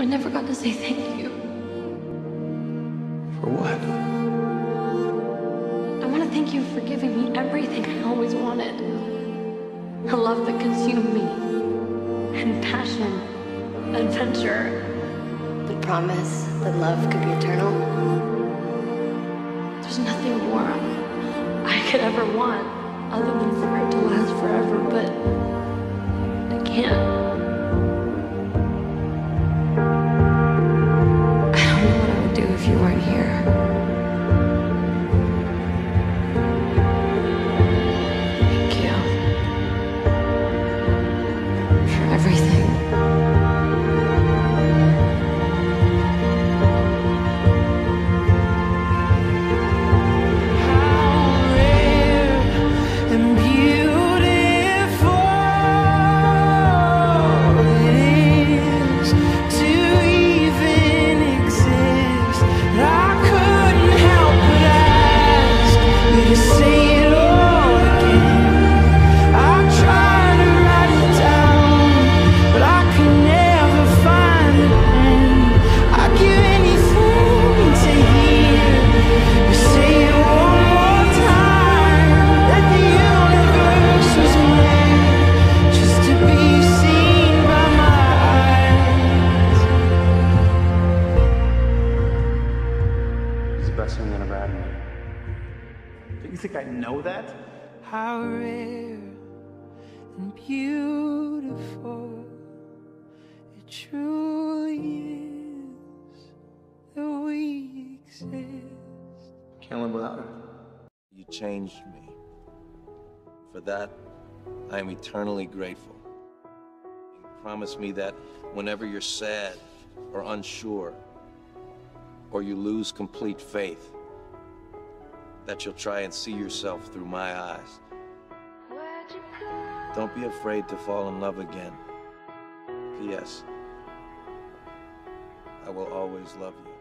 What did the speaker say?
I never got to say thank you. For what? I want to thank you for giving me everything I always wanted. A love that consumed me. And passion. Adventure. The promise that love could be eternal. There's nothing more I could ever want other than for it to last forever, but I can't. You think I know that? How rare and beautiful it truly is that we exist. Can't live without her. You changed me. For that, I am eternally grateful. You promise me that whenever you're sad or unsure, or you lose complete faith, that you'll try and see yourself through my eyes. Don't be afraid to fall in love again. P.S. I will always love you.